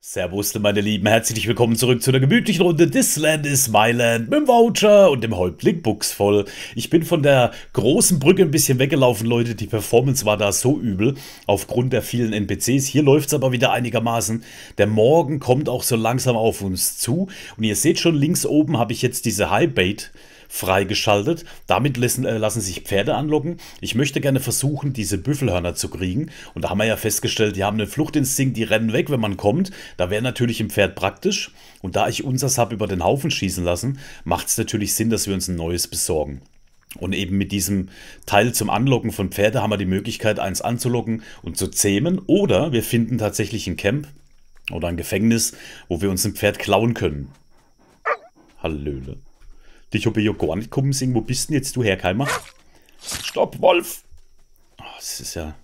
Servus, meine Lieben, herzlich willkommen zurück zu der gemütlichen Runde This Land is My Land mit dem Voucher und dem Häuptling Buchsvoll. Ich bin von der großen Brücke ein bisschen weggelaufen, Leute. Die Performance war da so übel aufgrund der vielen NPCs. Hier läuft es aber wieder einigermaßen. Der Morgen kommt auch so langsam auf uns zu. Und ihr seht schon, links oben habe ich jetzt diese High Bait freigeschaltet. Damit lassen, äh, lassen sich Pferde anlocken. Ich möchte gerne versuchen, diese Büffelhörner zu kriegen. Und da haben wir ja festgestellt, die haben einen Fluchtinstinkt, die rennen weg, wenn man kommt. Da wäre natürlich im Pferd praktisch. Und da ich unser Sub über den Haufen schießen lassen, macht es natürlich Sinn, dass wir uns ein neues besorgen. Und eben mit diesem Teil zum Anlocken von Pferde haben wir die Möglichkeit, eins anzulocken und zu zähmen. Oder wir finden tatsächlich ein Camp oder ein Gefängnis, wo wir uns ein Pferd klauen können. Hallöle. Dich habe ich ja gar nicht kommen sehen. Wo bist denn jetzt, du Herkheimer? Stopp, Wolf! Oh, das ist ja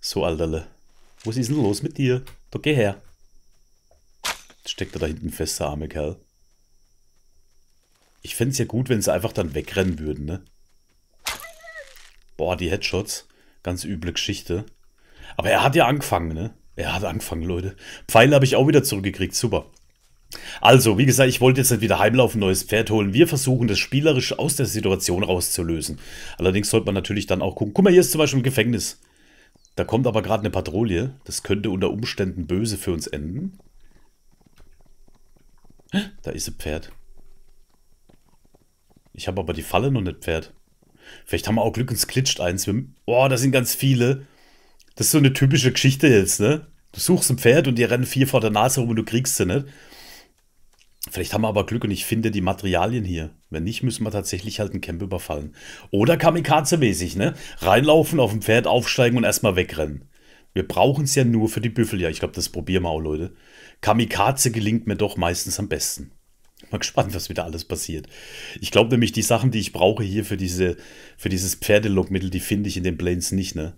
so alterle. Was ist denn los mit dir? Da geh her. Jetzt steckt er da hinten fest, der arme Kerl. Ich fände es ja gut, wenn sie einfach dann wegrennen würden, ne? Boah, die Headshots. Ganz üble Geschichte. Aber er hat ja angefangen, ne? Er hat angefangen, Leute. Pfeile habe ich auch wieder zurückgekriegt. Super. Also, wie gesagt, ich wollte jetzt nicht wieder heimlaufen, neues Pferd holen. Wir versuchen das spielerisch aus der Situation rauszulösen. Allerdings sollte man natürlich dann auch gucken. Guck mal, hier ist zum Beispiel ein Gefängnis. Da kommt aber gerade eine Patrouille. Das könnte unter Umständen böse für uns enden. Da ist ein Pferd. Ich habe aber die Falle noch nicht, Pferd. Vielleicht haben wir auch Glück und es klitscht eins. Boah, da sind ganz viele. Das ist so eine typische Geschichte jetzt, ne? Du suchst ein Pferd und die rennen vier vor der Nase rum und du kriegst sie nicht. Vielleicht haben wir aber Glück und ich finde die Materialien hier. Wenn nicht, müssen wir tatsächlich halt ein Camp überfallen. Oder Kamikaze-mäßig, ne? Reinlaufen, auf dem Pferd aufsteigen und erstmal wegrennen. Wir brauchen es ja nur für die Büffel. Ja, ich glaube, das probieren wir auch, Leute. Kamikaze gelingt mir doch meistens am besten. Mal gespannt, was wieder alles passiert. Ich glaube nämlich, die Sachen, die ich brauche hier für, diese, für dieses Pferdelockmittel, die finde ich in den Planes nicht, ne?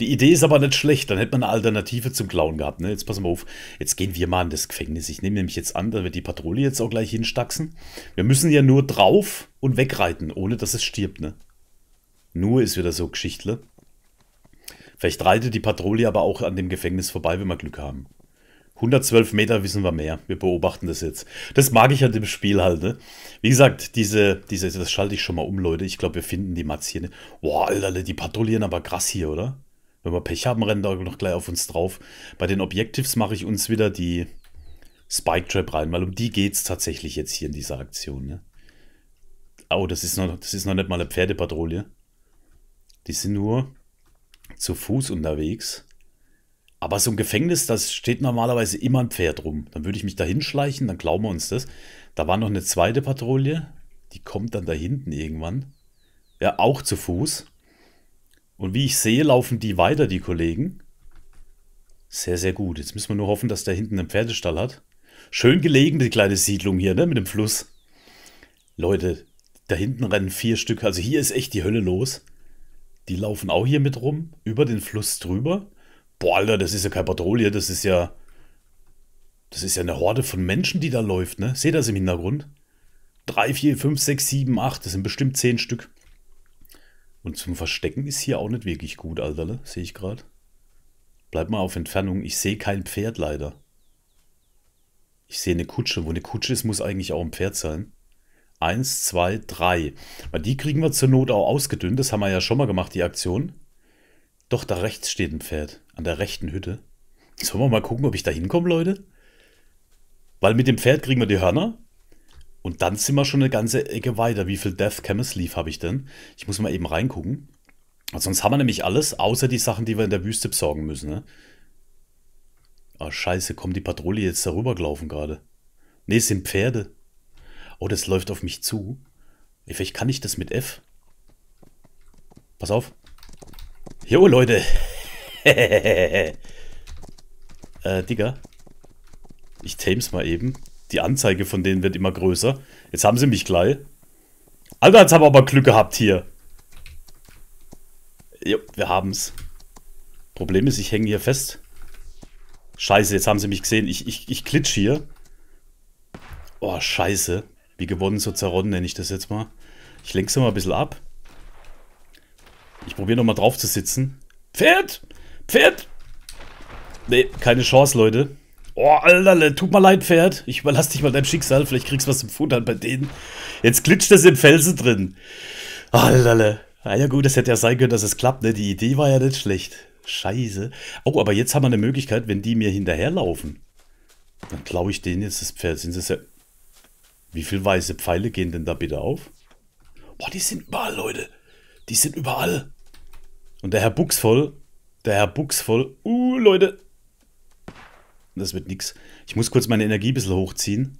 Die Idee ist aber nicht schlecht, dann hätte man eine Alternative zum Klauen gehabt. Ne? Jetzt pass mal auf, jetzt gehen wir mal in das Gefängnis. Ich nehme nämlich jetzt an, da wird die Patrouille jetzt auch gleich hinstaxen. Wir müssen ja nur drauf und wegreiten, ohne dass es stirbt. Ne? Nur ist wieder so Geschichtle. Vielleicht reitet die Patrouille aber auch an dem Gefängnis vorbei, wenn wir Glück haben. 112 Meter wissen wir mehr. Wir beobachten das jetzt. Das mag ich an dem Spiel halt, ne? Wie gesagt, diese, diese, das schalte ich schon mal um, Leute. Ich glaube, wir finden die Mats hier. Ne? Boah, Alter, die patrouillieren aber krass hier, oder? Wenn wir Pech haben, rennen da noch gleich auf uns drauf. Bei den Objectives mache ich uns wieder die Spike Trap rein, weil um die geht es tatsächlich jetzt hier in dieser Aktion. Ne? Oh, das ist, noch, das ist noch nicht mal eine Pferdepatrouille. Die sind nur zu Fuß unterwegs. Aber so ein Gefängnis, das steht normalerweise immer ein Pferd rum. Dann würde ich mich da hinschleichen, dann glauben wir uns das. Da war noch eine zweite Patrouille. Die kommt dann da hinten irgendwann. Ja, auch zu Fuß. Und wie ich sehe, laufen die weiter, die Kollegen. Sehr, sehr gut. Jetzt müssen wir nur hoffen, dass der hinten einen Pferdestall hat. Schön gelegen, die kleine Siedlung hier, ne, mit dem Fluss. Leute, da hinten rennen vier Stück. Also hier ist echt die Hölle los. Die laufen auch hier mit rum, über den Fluss drüber. Boah, Alter, das ist ja keine Patrouille, das ist ja... Das ist ja eine Horde von Menschen, die da läuft, ne? Seht ihr das im Hintergrund? Drei, vier, fünf, sechs, sieben, acht, das sind bestimmt zehn Stück. Und zum Verstecken ist hier auch nicht wirklich gut, Alterle, sehe ich gerade. Bleib mal auf Entfernung. Ich sehe kein Pferd leider. Ich sehe eine Kutsche. Wo eine Kutsche ist, muss eigentlich auch ein Pferd sein. Eins, zwei, drei. Weil die kriegen wir zur Not auch ausgedünnt. Das haben wir ja schon mal gemacht, die Aktion. Doch, da rechts steht ein Pferd. An der rechten Hütte. Sollen wir mal gucken, ob ich da hinkomme, Leute? Weil mit dem Pferd kriegen wir die Hörner. Und dann sind wir schon eine ganze Ecke weiter. Wie viel Death Chemist Leaf habe ich denn? Ich muss mal eben reingucken. Sonst haben wir nämlich alles, außer die Sachen, die wir in der Wüste besorgen müssen. Ne? Ah, scheiße, kommt die Patrouille jetzt darüber gelaufen gerade? Ne, es sind Pferde. Oh, das läuft auf mich zu. Vielleicht kann ich das mit F. Pass auf. Jo, Leute. äh, Digga. Ich tame's mal eben. Die Anzeige von denen wird immer größer. Jetzt haben sie mich gleich. Alter, jetzt haben wir aber Glück gehabt hier. Jo, wir haben's. Problem ist, ich hänge hier fest. Scheiße, jetzt haben sie mich gesehen. Ich, ich, ich klitsch hier. Oh, scheiße. Wie gewonnen, so zerronnen nenne ich das jetzt mal. Ich lenke sie mal ein bisschen ab. Ich probiere nochmal drauf zu sitzen. Pferd! Pferd! Nee, keine Chance, Leute. Oh, Alter, tut mir leid, Pferd. Ich überlasse dich mal deinem Schicksal. Vielleicht kriegst du was zum Futtern bei denen. Jetzt glitscht es im Felsen drin. Alter. Ah ja gut, das hätte ja sein können, dass es klappt, ne? Die Idee war ja nicht schlecht. Scheiße. Oh, aber jetzt haben wir eine Möglichkeit, wenn die mir hinterherlaufen. Dann klaue ich denen jetzt das Pferd. Sind das ja... Wie viele weiße Pfeile gehen denn da bitte auf? Boah, die sind überall, Leute. Die sind überall. Und der Herr Buchsvoll, der Herr Buchsvoll, uh, Leute. Das wird nix. Ich muss kurz meine Energie ein bisschen hochziehen.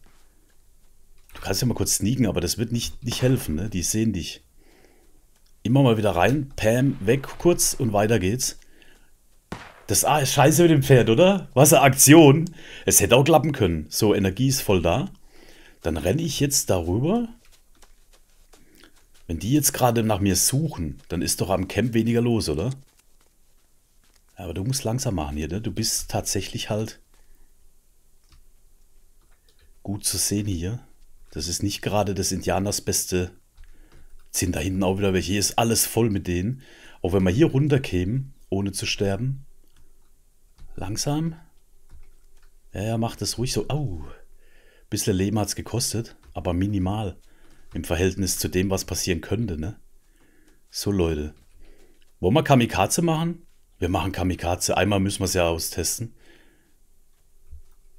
Du kannst ja mal kurz sneaken, aber das wird nicht, nicht helfen, ne? Die sehen dich. Immer mal wieder rein, Pam, weg kurz und weiter geht's. Das ah, ist scheiße mit dem Pferd, oder? Was eine Aktion. Es hätte auch klappen können. So, Energie ist voll da. Dann renne ich jetzt darüber. Wenn die jetzt gerade nach mir suchen, dann ist doch am Camp weniger los, oder? Aber du musst langsam machen hier, ne? Du bist tatsächlich halt gut zu sehen hier. Das ist nicht gerade des Indianers beste. Jetzt sind da hinten auch wieder welche. Hier ist alles voll mit denen. Auch wenn wir hier runterkämen, ohne zu sterben. Langsam. Ja, ja, macht das ruhig so. Au. Bisschen Leben hat es gekostet, aber minimal. Im Verhältnis zu dem, was passieren könnte, ne? So, Leute. Wollen wir Kamikaze machen? Wir machen Kamikaze. Einmal müssen wir es ja austesten.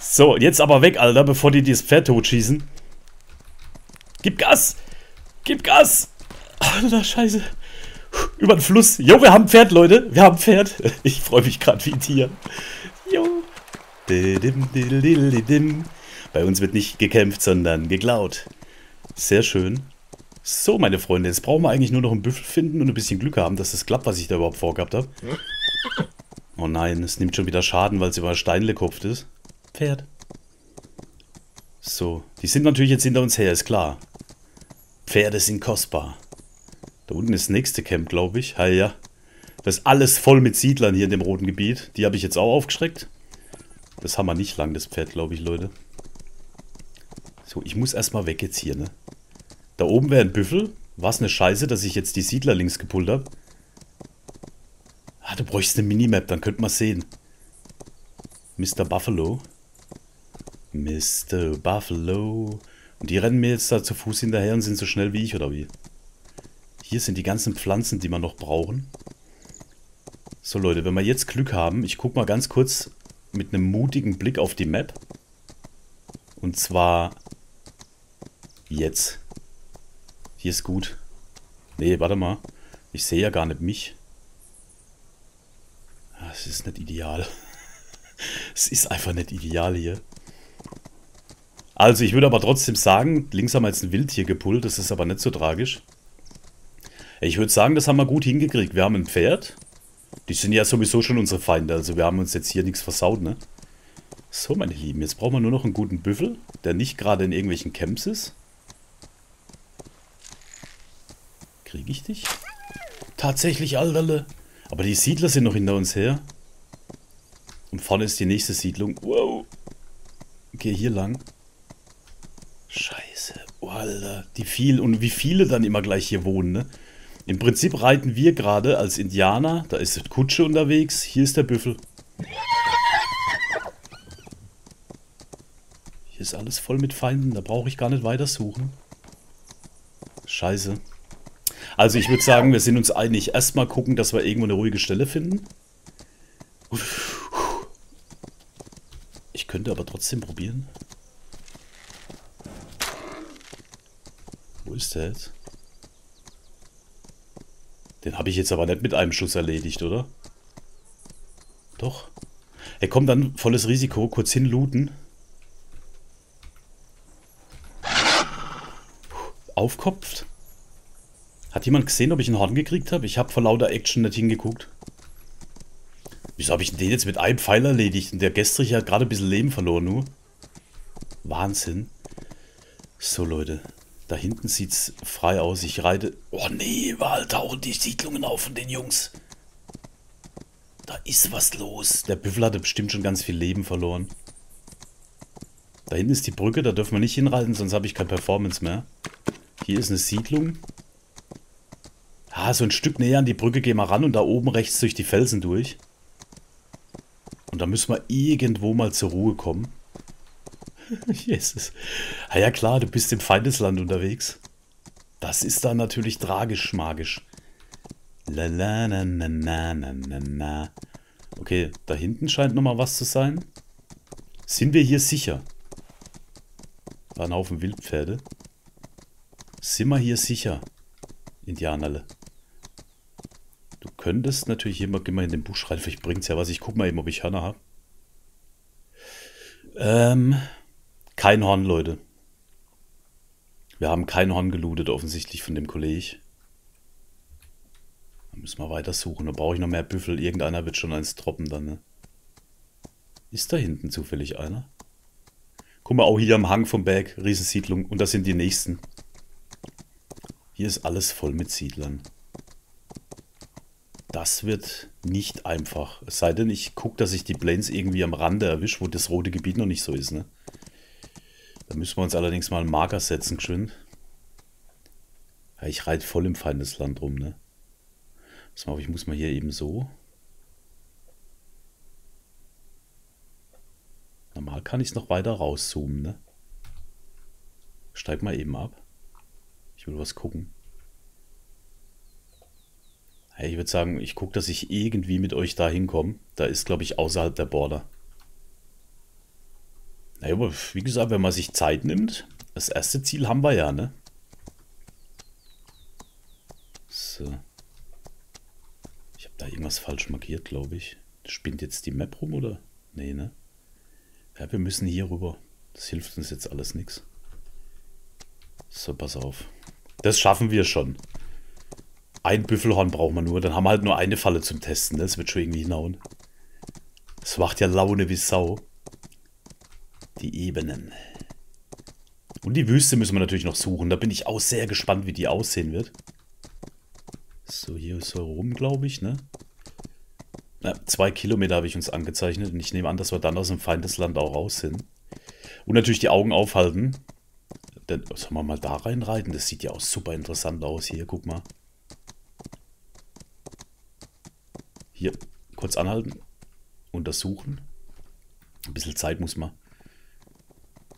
So, jetzt aber weg, Alter, bevor die das Pferd totschießen. Gib Gas! Gib Gas! Alter, scheiße. Über den Fluss. Jo, wir haben Pferd, Leute. Wir haben Pferd. Ich freue mich gerade wie ein Tier. Jo. Bei uns wird nicht gekämpft, sondern geklaut. Sehr schön. So, meine Freunde, jetzt brauchen wir eigentlich nur noch einen Büffel finden und ein bisschen Glück haben, dass das klappt, was ich da überhaupt vorgehabt habe. Oh nein, es nimmt schon wieder Schaden, weil es über Stein gekopft ist. Pferd. So, die sind natürlich jetzt hinter uns her, ist klar. Pferde sind kostbar. Da unten ist das nächste Camp, glaube ich. Ha, ja. Das ist alles voll mit Siedlern hier in dem roten Gebiet. Die habe ich jetzt auch aufgeschreckt. Das haben wir nicht lang, das Pferd, glaube ich, Leute. So, ich muss erstmal weg jetzt hier, ne? Da oben wäre ein Büffel. Was eine Scheiße, dass ich jetzt die Siedler links gepullt habe. Ah, du bräuchst eine Minimap, dann könnte man sehen. Mr. Buffalo. Mr. Buffalo. Und die rennen mir jetzt da zu Fuß hinterher und sind so schnell wie ich, oder wie? Hier sind die ganzen Pflanzen, die wir noch brauchen. So Leute, wenn wir jetzt Glück haben, ich gucke mal ganz kurz mit einem mutigen Blick auf die Map. Und zwar Jetzt. Hier ist gut. Nee, warte mal. Ich sehe ja gar nicht mich. Es ist nicht ideal. Es ist einfach nicht ideal hier. Also, ich würde aber trotzdem sagen, links haben wir jetzt ein Wildtier gepullt. Das ist aber nicht so tragisch. Ich würde sagen, das haben wir gut hingekriegt. Wir haben ein Pferd. Die sind ja sowieso schon unsere Feinde. Also, wir haben uns jetzt hier nichts versaut, ne? So, meine Lieben. Jetzt brauchen wir nur noch einen guten Büffel, der nicht gerade in irgendwelchen Camps ist. Kriege ich dich? Tatsächlich, Alterle. Aber die Siedler sind noch hinter uns her. Und vorne ist die nächste Siedlung. Wow. Geh hier lang. Scheiße. Oh, Alter. Die viel und wie viele dann immer gleich hier wohnen, ne? Im Prinzip reiten wir gerade als Indianer. Da ist die Kutsche unterwegs. Hier ist der Büffel. Hier ist alles voll mit Feinden. Da brauche ich gar nicht weiter suchen. Scheiße. Also ich würde sagen, wir sind uns einig. Erstmal gucken, dass wir irgendwo eine ruhige Stelle finden. Ich könnte aber trotzdem probieren. Wo ist der jetzt? Den habe ich jetzt aber nicht mit einem Schuss erledigt, oder? Doch. Er kommt dann volles Risiko, kurz hinlooten. Aufkopft. Hat jemand gesehen, ob ich einen Horn gekriegt habe? Ich habe vor lauter Action nicht hingeguckt. Wieso habe ich den jetzt mit einem Pfeil erledigt? Und der gestrige hat gerade ein bisschen Leben verloren, nur. Wahnsinn. So, Leute. Da hinten sieht's frei aus. Ich reite... Oh, nee, überall tauchen die Siedlungen auf von den Jungs. Da ist was los. Der Büffel hatte bestimmt schon ganz viel Leben verloren. Da hinten ist die Brücke, da dürfen wir nicht hinreiten, sonst habe ich keine Performance mehr. Hier ist eine Siedlung. Ah, so ein Stück näher an die Brücke gehen wir ran und da oben rechts durch die Felsen durch. Und da müssen wir irgendwo mal zur Ruhe kommen. Jesus. Ah ja klar, du bist im Feindesland unterwegs. Das ist dann natürlich tragisch magisch. La la na na na na na na. Okay, da hinten scheint nochmal was zu sein. Sind wir hier sicher? Da ein Haufen Wildpferde. Sind wir hier sicher? Indianerle. Du könntest natürlich mal, geh mal in den Busch rein, vielleicht bringt es ja was. Ich guck mal eben, ob ich Hörner habe. Ähm, kein Horn, Leute. Wir haben kein Horn gelootet, offensichtlich von dem Kollege. Da müssen wir weiter suchen. Da brauche ich noch mehr Büffel. Irgendeiner wird schon eins droppen dann, ne? Ist da hinten zufällig einer? Guck mal, auch hier am Hang vom Berg, Riesensiedlung. Und das sind die nächsten. Hier ist alles voll mit Siedlern. Das wird nicht einfach. Es sei denn, ich gucke, dass ich die Planes irgendwie am Rande erwische, wo das rote Gebiet noch nicht so ist, ne? Da müssen wir uns allerdings mal einen Marker setzen, geschwind. Ja, ich reite voll im Feindesland rum, ne? Pass mal ich muss mal hier eben so. Normal kann ich es noch weiter rauszoomen, ne? Steig mal eben ab. Ich will was gucken. Hey, ich würde sagen, ich gucke, dass ich irgendwie mit euch da hinkomme. Da ist, glaube ich, außerhalb der Border. Naja, aber wie gesagt, wenn man sich Zeit nimmt, das erste Ziel haben wir ja, ne? So. Ich habe da irgendwas falsch markiert, glaube ich. Spinnt jetzt die Map rum, oder? Nee, ne? Ja, wir müssen hier rüber. Das hilft uns jetzt alles nichts. So, pass auf. Das schaffen wir schon. Ein Büffelhorn brauchen wir nur. Dann haben wir halt nur eine Falle zum Testen. Das wird schon irgendwie hinhauen. Das macht ja Laune wie Sau. Die Ebenen. Und die Wüste müssen wir natürlich noch suchen. Da bin ich auch sehr gespannt, wie die aussehen wird. So, hier ist so rum, glaube ich, ne? Na, zwei Kilometer habe ich uns angezeichnet. Und ich nehme an, dass wir dann aus dem Feindesland auch raus sind. Und natürlich die Augen aufhalten. Dann sollen wir mal da reinreiten? Das sieht ja auch super interessant aus. Hier, guck mal. Hier, kurz anhalten. Untersuchen. Ein bisschen Zeit muss man.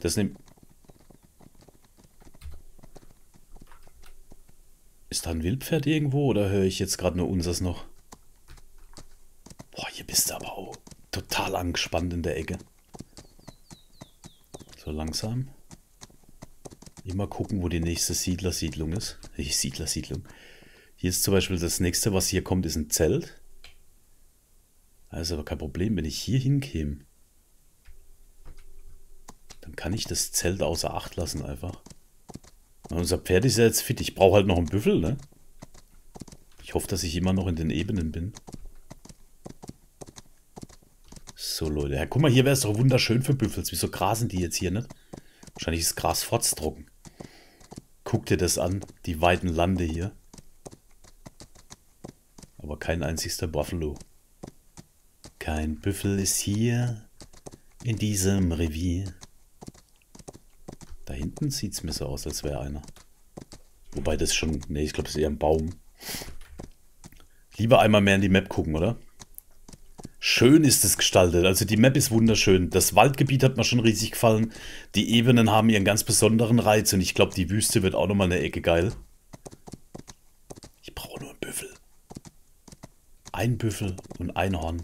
Das nimmt... Ist da ein Wildpferd irgendwo oder höre ich jetzt gerade nur unseres noch? Boah, hier bist du aber auch total angespannt in der Ecke. So langsam. Immer gucken, wo die nächste Siedlersiedlung ist. Die Siedlersiedlung. Hier ist zum Beispiel das nächste, was hier kommt, ist ein Zelt. Also kein Problem, wenn ich hier hinkäme. Dann kann ich das Zelt außer Acht lassen einfach. Unser Pferd ist ja jetzt fit. Ich brauche halt noch einen Büffel, ne? Ich hoffe, dass ich immer noch in den Ebenen bin. So, Leute. Ja, guck mal, hier wäre es doch wunderschön für Büffels. Wieso grasen die jetzt hier nicht? Wahrscheinlich ist Gras trocken. Guck dir das an, die weiten Lande hier. Aber kein einzigster Buffalo. Kein Büffel ist hier in diesem Revier. Da hinten sieht es mir so aus, als wäre einer. Wobei das schon... Ne, ich glaube, das ist eher ein Baum. Lieber einmal mehr in die Map gucken, oder? Schön ist es gestaltet. Also die Map ist wunderschön. Das Waldgebiet hat mir schon riesig gefallen. Die Ebenen haben ihren ganz besonderen Reiz. Und ich glaube, die Wüste wird auch nochmal eine Ecke geil. Ich brauche nur einen Büffel. Ein Büffel und ein Horn.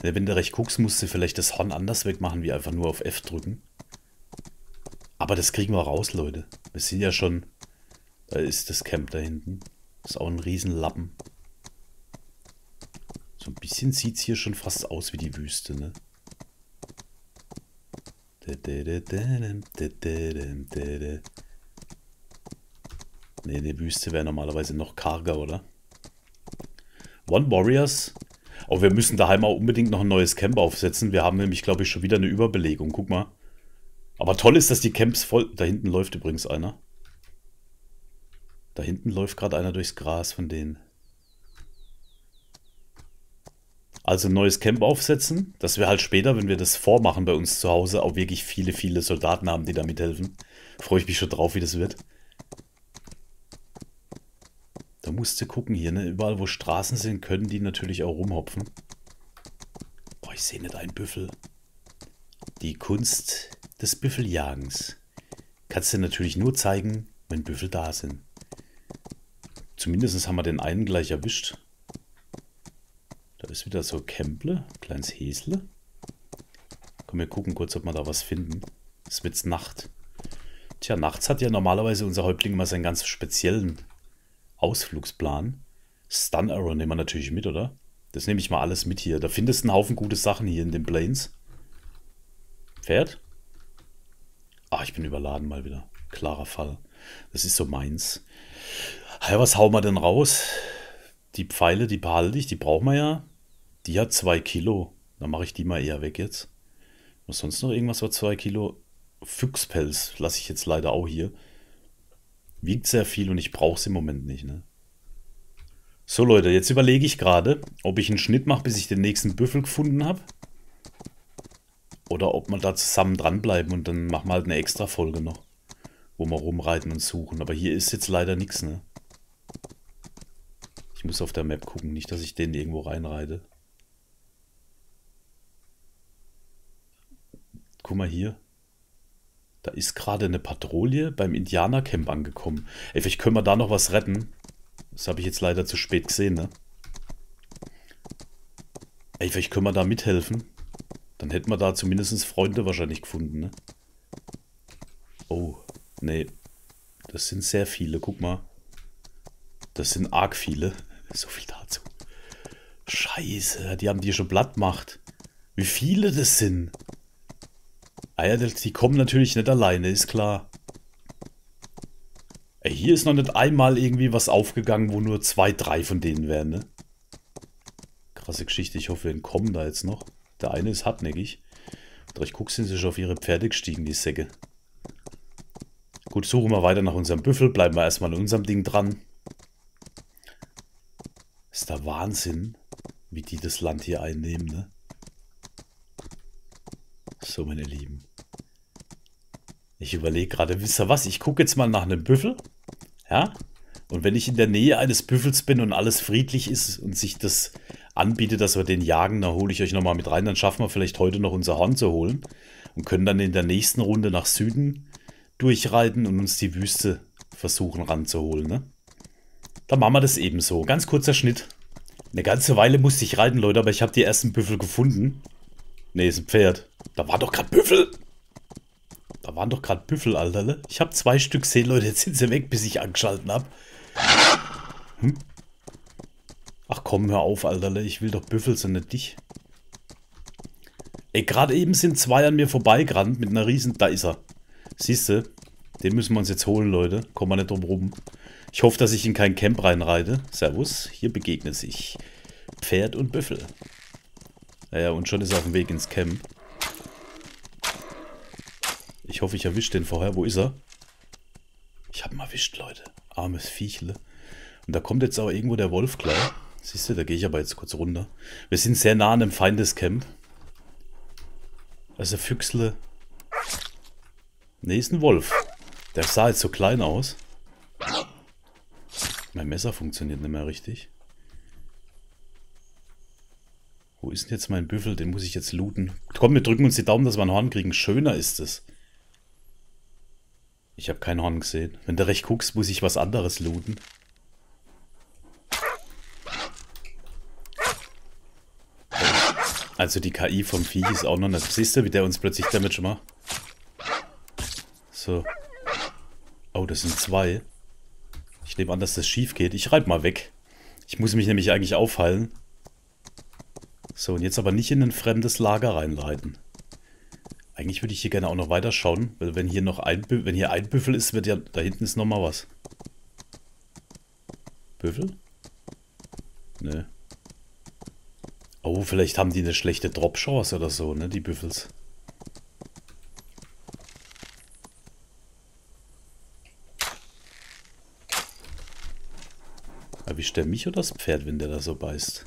Wenn du recht guckst, musst du vielleicht das Horn anders wegmachen, wie einfach nur auf F drücken. Aber das kriegen wir raus, Leute. Wir sind ja schon... Da ist das Camp da hinten. Ist auch ein Riesenlappen. So ein bisschen sieht es hier schon fast aus wie die Wüste, ne? Ne, die Wüste wäre normalerweise noch karger, oder? One Warriors Aber wir müssen daheim auch unbedingt noch ein neues Camp aufsetzen. Wir haben nämlich, glaube ich, schon wieder eine Überbelegung. Guck mal. Aber toll ist, dass die Camps voll... Da hinten läuft übrigens einer. Da hinten läuft gerade einer durchs Gras von denen. Also ein neues Camp aufsetzen, dass wir halt später, wenn wir das vormachen bei uns zu Hause, auch wirklich viele, viele Soldaten haben, die da mithelfen. Freue ich mich schon drauf, wie das wird. Da musst du gucken hier, ne? Überall, wo Straßen sind, können die natürlich auch rumhopfen. Boah, ich sehe nicht einen Büffel. Die Kunst des Büffeljagens. Kannst du natürlich nur zeigen, wenn Büffel da sind. Zumindest haben wir den einen gleich erwischt. Da ist wieder so Kämple, kleines Häsle. Komm, wir gucken kurz, ob wir da was finden. Es wird Nacht. Tja, nachts hat ja normalerweise unser Häuptling immer seinen ganz speziellen Ausflugsplan. Stun Arrow nehmen wir natürlich mit, oder? Das nehme ich mal alles mit hier. Da findest du einen Haufen gute Sachen hier in den Plains. Pferd? Ah, ich bin überladen mal wieder. Klarer Fall. Das ist so meins. Ja, was hauen wir denn raus? Die Pfeile, die behalte ich, die brauchen wir ja. Die hat zwei Kilo. Dann mache ich die mal eher weg jetzt. Was sonst noch irgendwas, was zwei Kilo? Füchspelz lasse ich jetzt leider auch hier. Wiegt sehr viel und ich brauche es im Moment nicht. Ne? So Leute, jetzt überlege ich gerade, ob ich einen Schnitt mache, bis ich den nächsten Büffel gefunden habe. Oder ob wir da zusammen dranbleiben und dann machen wir halt eine extra Folge noch. Wo wir rumreiten und suchen. Aber hier ist jetzt leider nichts, ne? Ich muss auf der Map gucken, nicht, dass ich den irgendwo reinreite. Guck mal hier. Da ist gerade eine Patrouille beim Indianercamp angekommen. Ey, vielleicht können wir da noch was retten. Das habe ich jetzt leider zu spät gesehen, ne? Ey, vielleicht können wir da mithelfen. Dann hätten wir da zumindest Freunde wahrscheinlich gefunden, ne? Oh, nee. Das sind sehr viele, guck mal. Das sind arg viele. So viel dazu. Scheiße, die haben die schon platt gemacht. Wie viele das sind. Ah ja, die kommen natürlich nicht alleine, ist klar. Ey, hier ist noch nicht einmal irgendwie was aufgegangen, wo nur zwei, drei von denen wären, ne? Krasse Geschichte, ich hoffe, wir entkommen da jetzt noch. Der eine ist hartnäckig. Ich guck, sind sie schon auf ihre Pferde gestiegen, die Säcke. Gut, suchen wir weiter nach unserem Büffel. Bleiben wir erstmal an unserem Ding dran. Ist der Wahnsinn, wie die das Land hier einnehmen, ne? So, meine Lieben. Ich überlege gerade, wisst ihr was? Ich gucke jetzt mal nach einem Büffel. Ja? Und wenn ich in der Nähe eines Büffels bin und alles friedlich ist und sich das anbietet, dass wir den jagen, dann hole ich euch nochmal mit rein. Dann schaffen wir vielleicht heute noch unser Horn zu holen. Und können dann in der nächsten Runde nach Süden durchreiten und uns die Wüste versuchen ranzuholen. Ne? Dann machen wir das ebenso. Ganz kurzer Schnitt. Eine ganze Weile musste ich reiten, Leute, aber ich habe die ersten Büffel gefunden. Ne, ist ein Pferd. Da war doch gerade Büffel. Da waren doch gerade Büffel, Alter. Ne? Ich habe zwei Stück gesehen, Leute. Jetzt sind sie weg, bis ich angeschalten habe. Hm? Ach komm, hör auf, Alter. Ne? Ich will doch Büffel, sind nicht dich. Ey, gerade eben sind zwei an mir vorbeigerannt mit einer riesen... Da ist er. Siehst du? Den müssen wir uns jetzt holen, Leute. Kommen wir nicht drum rum. Ich hoffe, dass ich in kein Camp reinreite. Servus. Hier begegnet sich Pferd und Büffel. Naja, und schon ist er auf dem Weg ins Camp. Ich hoffe, ich erwische den vorher. Wo ist er? Ich habe ihn erwischt, Leute. Armes Viechle. Und da kommt jetzt aber irgendwo der Wolf klar. Siehst du, da gehe ich aber jetzt kurz runter. Wir sind sehr nah an dem Feindescamp. Also Füchsle. Ne, ist ein Wolf. Der sah jetzt so klein aus. Mein Messer funktioniert nicht mehr richtig. Wo ist denn jetzt mein Büffel? Den muss ich jetzt looten. Komm, wir drücken uns die Daumen, dass wir ein Horn kriegen. Schöner ist es. Ich habe kein Horn gesehen. Wenn du recht guckst, muss ich was anderes looten. Also die KI vom Viech ist auch noch nicht. Siehst du, wie der uns plötzlich Damage macht? So. Oh, das sind zwei. Ich nehme an, dass das schief geht. Ich reib mal weg. Ich muss mich nämlich eigentlich aufhalten. So, und jetzt aber nicht in ein fremdes Lager reinleiten. Eigentlich würde ich hier gerne auch noch weiter schauen, weil wenn hier noch ein, wenn hier ein Büffel ist, wird ja, da hinten ist nochmal was. Büffel? Nö. Oh, vielleicht haben die eine schlechte Drop-Chance oder so, ne, die Büffels. Erwischt der mich oder das Pferd, wenn der da so beißt?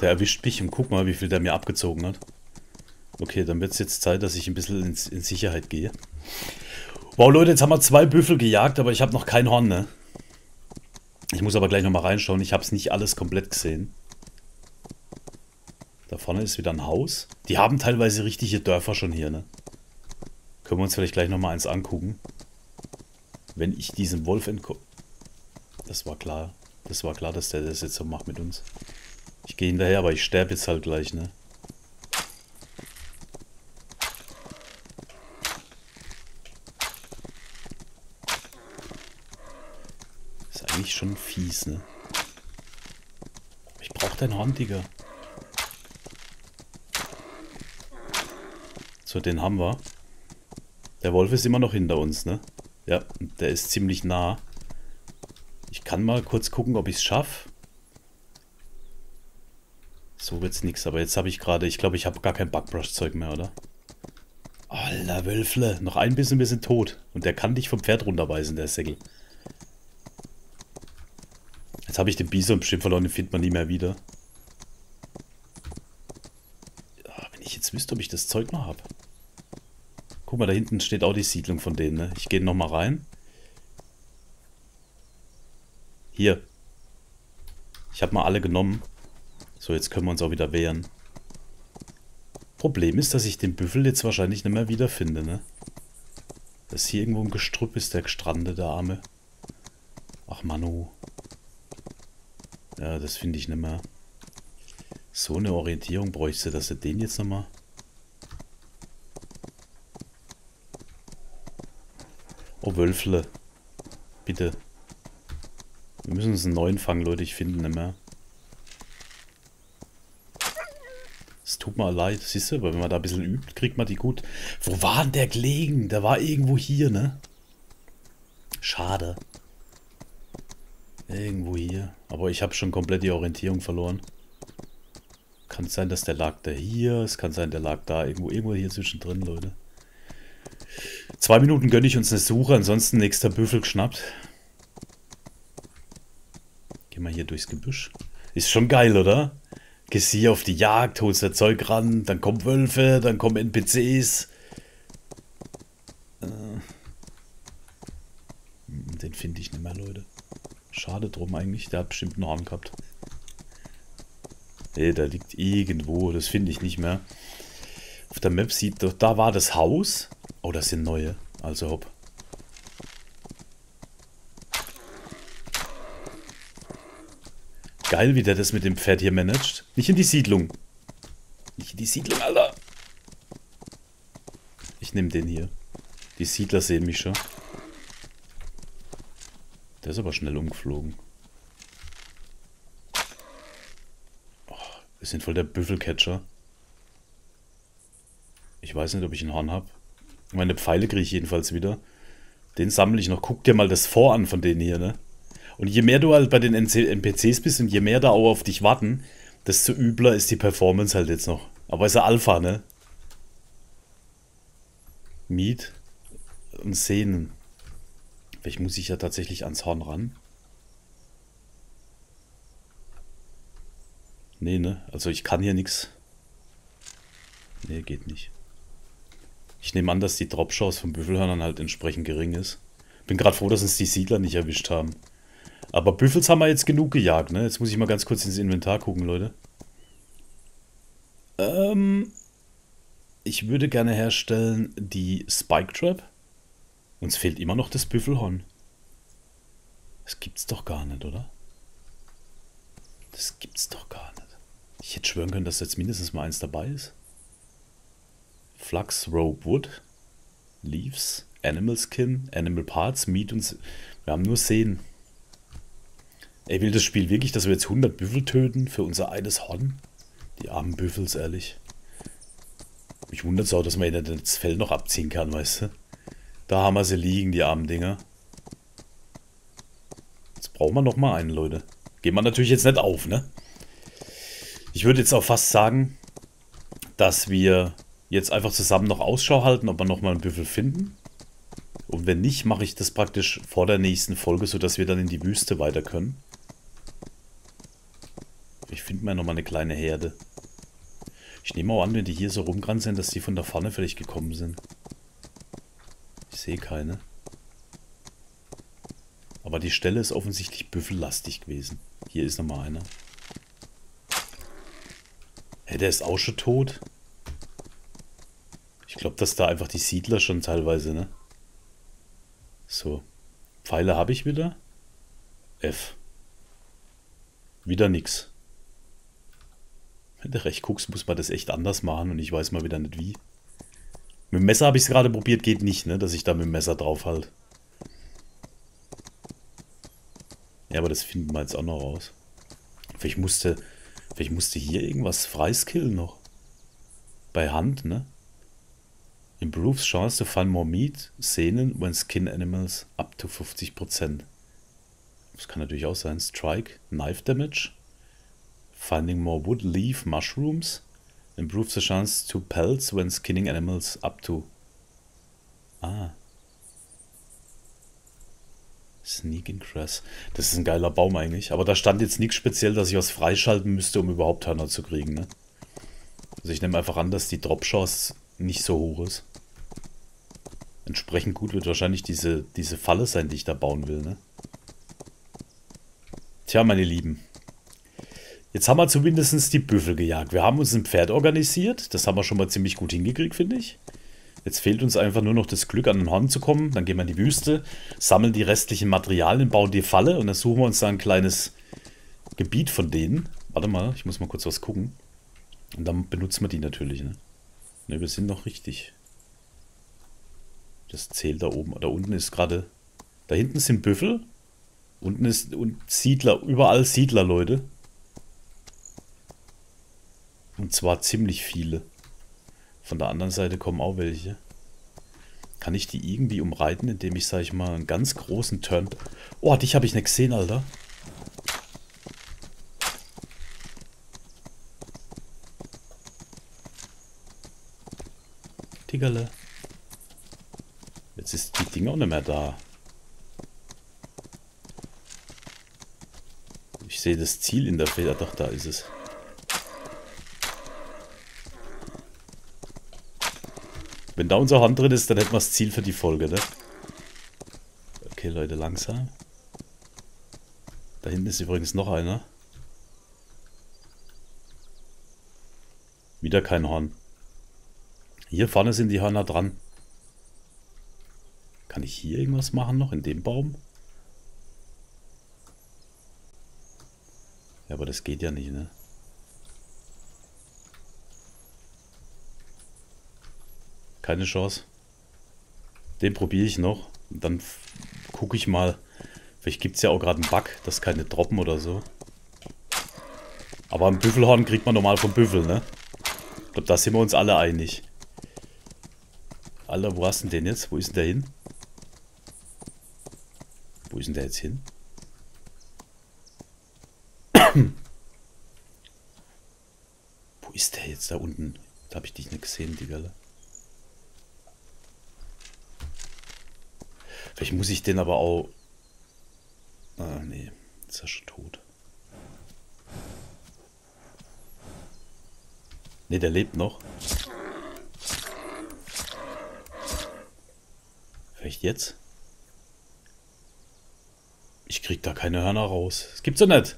Der erwischt mich und guck mal, wie viel der mir abgezogen hat. Okay, dann wird es jetzt Zeit, dass ich ein bisschen in, in Sicherheit gehe. Wow, Leute, jetzt haben wir zwei Büffel gejagt, aber ich habe noch kein Horn, ne? Ich muss aber gleich nochmal reinschauen. Ich habe es nicht alles komplett gesehen. Da vorne ist wieder ein Haus. Die haben teilweise richtige Dörfer schon hier, ne? Können wir uns vielleicht gleich nochmal eins angucken. Wenn ich diesem Wolf entkomme... Das war klar. Das war klar, dass der das jetzt so macht mit uns. Ich gehe hinterher, aber ich sterbe jetzt halt gleich, ne? eigentlich schon fies, ne? Ich brauche dein Horn, Digga. So, den haben wir. Der Wolf ist immer noch hinter uns, ne? Ja, der ist ziemlich nah. Ich kann mal kurz gucken, ob ich es schaffe. So wird's nichts, aber jetzt habe ich gerade, ich glaube, ich habe gar kein Bugbrush-Zeug mehr, oder? Alter, Wölfle, noch ein bisschen, wir sind tot. Und der kann dich vom Pferd runterweisen, der Säckel. Jetzt habe ich den Bison bestimmt verloren, den findet man nie mehr wieder. Ja, wenn ich jetzt wüsste, ob ich das Zeug noch habe. Guck mal, da hinten steht auch die Siedlung von denen, ne? Ich gehe nochmal rein. Hier. Ich habe mal alle genommen. So, jetzt können wir uns auch wieder wehren. Problem ist, dass ich den Büffel jetzt wahrscheinlich nicht mehr wiederfinde, ne? Dass hier irgendwo ein Gestrüpp ist, der gestrandete Arme. Ach, Manu. Ja, das finde ich nicht mehr. So eine Orientierung bräuchte, dass er den jetzt nochmal... Oh, Wölfle. Bitte. Wir müssen uns einen neuen fangen, Leute. Ich finde nicht mehr. Es tut mir leid. Siehst du, wenn man da ein bisschen übt, kriegt man die gut. Wo war denn der gelegen? Der war irgendwo hier, ne? Schade. Irgendwo hier. Aber ich habe schon komplett die Orientierung verloren. Kann sein, dass der lag da hier. Es kann sein, der lag da irgendwo, irgendwo hier zwischendrin, Leute. Zwei Minuten gönne ich uns eine Suche, ansonsten nächster Büffel geschnappt. Gehen wir hier durchs Gebüsch. Ist schon geil, oder? Gehst hier auf die Jagd, holst der Zeug ran, dann kommen Wölfe, dann kommen NPCs. Äh. Den finde ich nicht mehr, Leute. Schade drum eigentlich. Der hat bestimmt einen Arm gehabt. Nee, der liegt irgendwo. Das finde ich nicht mehr. Auf der Map sieht doch, da war das Haus. Oh, das sind neue. Also hopp. Geil, wie der das mit dem Pferd hier managt. Nicht in die Siedlung. Nicht in die Siedlung, Alter. Ich nehme den hier. Die Siedler sehen mich schon. Der ist aber schnell umgeflogen. Oh, wir sind voll der Büffelcatcher. Ich weiß nicht, ob ich ein Horn habe. Meine Pfeile kriege ich jedenfalls wieder. Den sammle ich noch. Guck dir mal das Vor an von denen hier, ne? Und je mehr du halt bei den NPCs bist und je mehr da auch auf dich warten, desto übler ist die Performance halt jetzt noch. Aber ist ja Alpha, ne? Miet und Szenen. Vielleicht muss ich ja tatsächlich ans Horn ran. Nee, ne? Also ich kann hier nichts. Nee, geht nicht. Ich nehme an, dass die Dropchance von Büffelhörnern halt entsprechend gering ist. Bin gerade froh, dass uns die Siedler nicht erwischt haben. Aber Büffels haben wir jetzt genug gejagt, ne? Jetzt muss ich mal ganz kurz ins Inventar gucken, Leute. Ähm, ich würde gerne herstellen die Spike Trap. Uns fehlt immer noch das Büffelhorn. Das gibt's doch gar nicht, oder? Das gibt's doch gar nicht. Ich hätte schwören können, dass jetzt mindestens mal eins dabei ist. Flux, Rope, Wood, Leaves, Animal Skin, Animal Parts, Meat und... Wir haben nur Seen. Ey, will das Spiel wirklich, dass wir jetzt 100 Büffel töten für unser eines Horn? Die armen Büffels, ehrlich. Mich wundert es auch, dass man ihnen das Fell noch abziehen kann, weißt du? Da haben wir sie liegen, die armen Dinger. brauchen wir nochmal einen, Leute. Gehen wir natürlich jetzt nicht auf, ne? Ich würde jetzt auch fast sagen, dass wir jetzt einfach zusammen noch Ausschau halten, ob wir nochmal einen Büffel finden. Und wenn nicht, mache ich das praktisch vor der nächsten Folge, sodass wir dann in die Wüste weiter können. Ich finde mal nochmal eine kleine Herde. Ich nehme auch an, wenn die hier so rumgerannt sind, dass die von der Pfanne vielleicht gekommen sind. Sehe keine. Aber die Stelle ist offensichtlich büffellastig gewesen. Hier ist nochmal einer. Hä, der ist auch schon tot. Ich glaube, dass da einfach die Siedler schon teilweise, ne? So. Pfeile habe ich wieder. F. Wieder nix. Wenn du recht guckst, muss man das echt anders machen und ich weiß mal wieder nicht wie. Mit dem Messer habe ich es gerade probiert, geht nicht, ne? Dass ich da mit dem Messer drauf halt. Ja, aber das finden wir jetzt auch noch raus. Vielleicht musste, vielleicht musste hier irgendwas freiskillen noch. Bei Hand, ne? Improves chance to find more meat, Szenen when skin animals up to 50%. Das kann natürlich auch sein. Strike, Knife Damage. Finding more wood, leaf, mushrooms. Improves the chance to pelts when skinning animals up to. Ah. Sneaking Grass. Das ist ein geiler Baum eigentlich. Aber da stand jetzt nichts speziell, dass ich was freischalten müsste, um überhaupt Hörner zu kriegen. Ne? Also ich nehme einfach an, dass die Drop-Chance nicht so hoch ist. Entsprechend gut wird wahrscheinlich diese, diese Falle sein, die ich da bauen will. Ne? Tja, meine Lieben. Jetzt haben wir zumindest die Büffel gejagt. Wir haben uns ein Pferd organisiert. Das haben wir schon mal ziemlich gut hingekriegt, finde ich. Jetzt fehlt uns einfach nur noch das Glück, an den Horn zu kommen. Dann gehen wir in die Wüste, sammeln die restlichen Materialien, bauen die Falle und dann suchen wir uns da ein kleines Gebiet von denen. Warte mal, ich muss mal kurz was gucken. Und dann benutzen wir die natürlich. Ne, ne wir sind noch richtig. Das zählt da oben. Da unten ist gerade... Da hinten sind Büffel. Unten ist und Siedler. Überall Siedler, Leute. Und zwar ziemlich viele. Von der anderen Seite kommen auch welche. Kann ich die irgendwie umreiten, indem ich, sag ich mal, einen ganz großen Turn... Oh, dich habe ich nicht gesehen, Alter. Tiggerle. Jetzt ist die Ding auch nicht mehr da. Ich sehe das Ziel in der Feder. Doch, da ist es. Wenn da unser Hand drin ist, dann hätten wir das Ziel für die Folge, ne? Okay, Leute, langsam. Da hinten ist übrigens noch einer. Wieder kein Horn. Hier vorne sind die Hörner dran. Kann ich hier irgendwas machen noch in dem Baum? Ja, aber das geht ja nicht, ne? Keine Chance. Den probiere ich noch. Dann gucke ich mal. Vielleicht gibt es ja auch gerade einen Bug, dass keine droppen oder so. Aber ein Büffelhorn kriegt man normal vom Büffel, ne? Ich glaube, da sind wir uns alle einig. Alter, wo hast du denn den jetzt? Wo ist denn der hin? Wo ist denn der jetzt hin? wo ist der jetzt da unten? Da habe ich dich nicht gesehen, die Welle. Vielleicht muss ich den aber auch... Ah, nee. Ist er schon tot. Ne, der lebt noch. Vielleicht jetzt? Ich krieg da keine Hörner raus. Das gibt's doch nicht.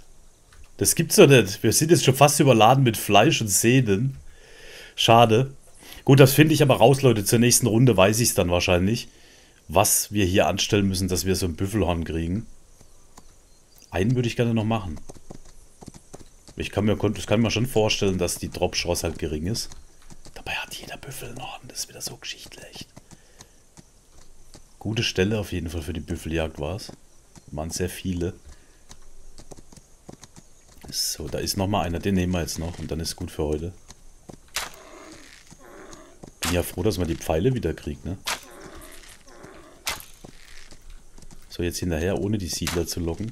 Das gibt's doch nicht. Wir sind jetzt schon fast überladen mit Fleisch und Sehnen. Schade. Gut, das finde ich aber raus, Leute. Zur nächsten Runde weiß ich es dann wahrscheinlich was wir hier anstellen müssen, dass wir so ein Büffelhorn kriegen. Einen würde ich gerne noch machen. Ich kann mir, das kann mir schon vorstellen, dass die Drop-Chance halt gering ist. Dabei hat jeder Büffel einen Horn. Das ist wieder so geschichtlich. Gute Stelle auf jeden Fall für die Büffeljagd war es. Waren sehr viele. So, da ist nochmal einer. Den nehmen wir jetzt noch und dann ist gut für heute. Bin ja froh, dass man die Pfeile wieder kriegt, ne? So, jetzt hinterher, ohne die Siedler zu locken.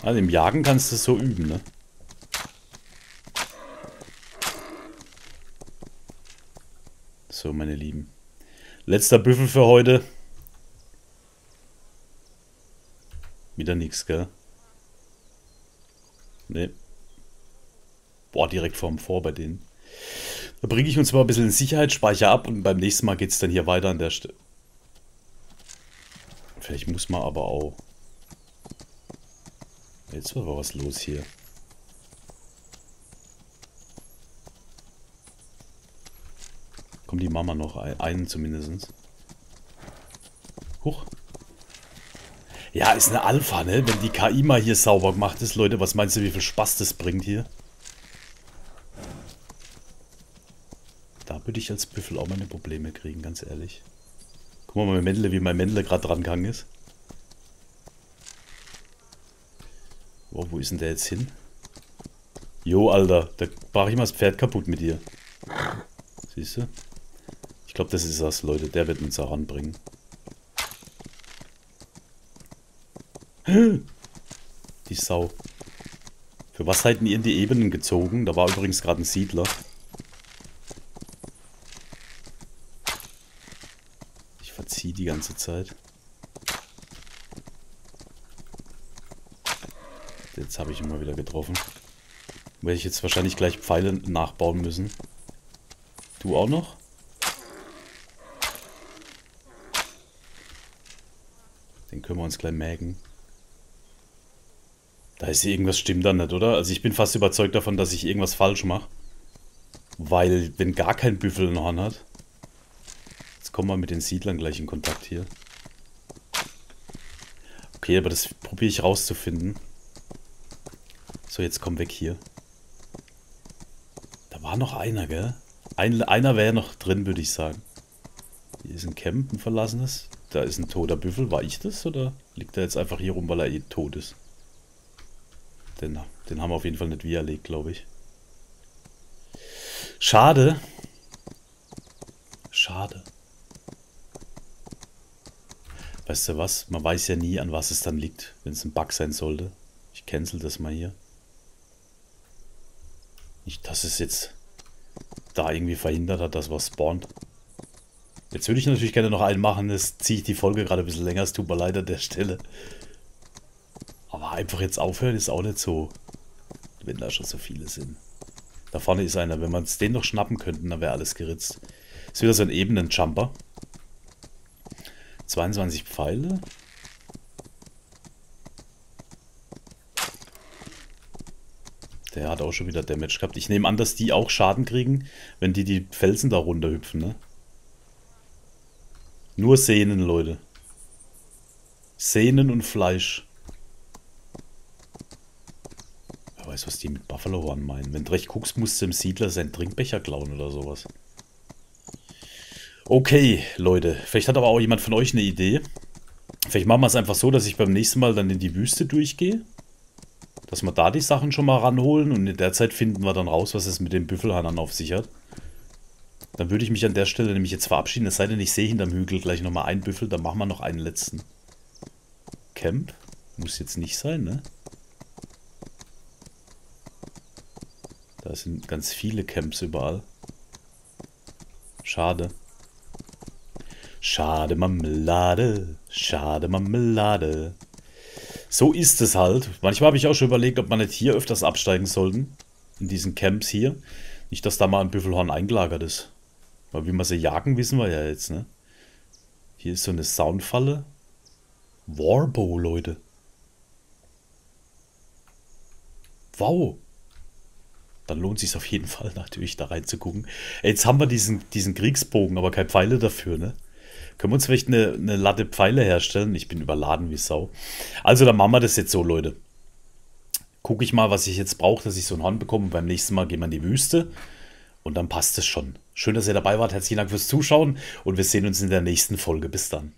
Also im Jagen kannst du es so üben, ne? So, meine Lieben. Letzter Büffel für heute. Wieder nichts, gell? Ne. Boah, direkt vorm Vor bei denen. Da bringe ich uns mal ein bisschen in Sicherheit, speichere ab und beim nächsten Mal geht es dann hier weiter an der Stelle. Vielleicht muss man aber auch... Jetzt war was los hier. Kommt die Mama noch? Einen zumindest. Huch. Ja, ist eine Alpha, ne? Wenn die KI mal hier sauber gemacht ist, Leute, was meinst du, wie viel Spaß das bringt hier? Da würde ich als Büffel auch meine Probleme kriegen, ganz ehrlich. Guck mal, mein Mändle, wie mein Mändle gerade dran gegangen ist. Oh, wo ist denn der jetzt hin? Jo, Alter, da brach ich mal das Pferd kaputt mit dir. Siehst du? Ich glaube, das ist das, Leute. Der wird uns heranbringen. Die Sau. Für was seid ihr in die Ebenen gezogen? Da war übrigens gerade ein Siedler. Ich verziehe die ganze Zeit. Jetzt habe ich ihn mal wieder getroffen. Werde ich jetzt wahrscheinlich gleich Pfeile nachbauen müssen. Du auch noch? Den können wir uns gleich mägen. Da ist irgendwas stimmt dann nicht, oder? Also ich bin fast überzeugt davon, dass ich irgendwas falsch mache. Weil, wenn gar kein Büffel ein Horn hat... Kommen wir mit den Siedlern gleich in Kontakt hier. Okay, aber das probiere ich rauszufinden. So, jetzt komm weg hier. Da war noch einer, gell? Ein, einer wäre noch drin, würde ich sagen. Hier ist ein Camp, ein verlassenes. Da ist ein toter Büffel. War ich das oder liegt er jetzt einfach hier rum, weil er eh tot ist? Den, den haben wir auf jeden Fall nicht wir erlegt, glaube ich. Schade. Weißt du was? Man weiß ja nie, an was es dann liegt, wenn es ein Bug sein sollte. Ich cancel das mal hier. Nicht, dass es jetzt da irgendwie verhindert hat, dass was spawnt. Jetzt würde ich natürlich gerne noch einen machen, das ziehe ich die Folge gerade ein bisschen länger, es tut mir leid an der Stelle. Aber einfach jetzt aufhören ist auch nicht so, wenn da schon so viele sind. Da vorne ist einer. Wenn wir uns den noch schnappen könnten, dann wäre alles geritzt. Ist wieder so ein Ebenen-Jumper. 22 Pfeile. Der hat auch schon wieder Damage gehabt. Ich nehme an, dass die auch Schaden kriegen, wenn die die Felsen da runter hüpfen, ne? Nur Sehnen, Leute. Sehnen und Fleisch. weiß, was die mit Buffalo Horn meinen. Wenn du recht guckst, musst du dem Siedler seinen Trinkbecher klauen oder sowas. Okay, Leute. Vielleicht hat aber auch jemand von euch eine Idee. Vielleicht machen wir es einfach so, dass ich beim nächsten Mal dann in die Wüste durchgehe. Dass wir da die Sachen schon mal ranholen und in der Zeit finden wir dann raus, was es mit den Büffelhannern auf sich hat. Dann würde ich mich an der Stelle nämlich jetzt verabschieden. Es sei denn, ich sehe hinterm Hügel gleich nochmal einen Büffel. Dann machen wir noch einen letzten. Camp? Muss jetzt nicht sein, ne? Da sind ganz viele Camps überall. Schade. Schade Marmelade, schade Marmelade. So ist es halt. Manchmal habe ich auch schon überlegt, ob man nicht hier öfters absteigen sollten. In diesen Camps hier. Nicht, dass da mal ein Büffelhorn eingelagert ist. Weil wie man sie jagen, wissen wir ja jetzt, ne? Hier ist so eine Soundfalle. Warbow, Leute. Wow dann lohnt sich auf jeden Fall natürlich da reinzugucken. Jetzt haben wir diesen, diesen Kriegsbogen, aber keine Pfeile dafür, ne? Können wir uns vielleicht eine, eine Latte Pfeile herstellen? Ich bin überladen wie Sau. Also, dann machen wir das jetzt so, Leute. Gucke ich mal, was ich jetzt brauche, dass ich so ein Horn bekomme. beim nächsten Mal gehen wir in die Wüste. Und dann passt es schon. Schön, dass ihr dabei wart. Herzlichen Dank fürs Zuschauen. Und wir sehen uns in der nächsten Folge. Bis dann.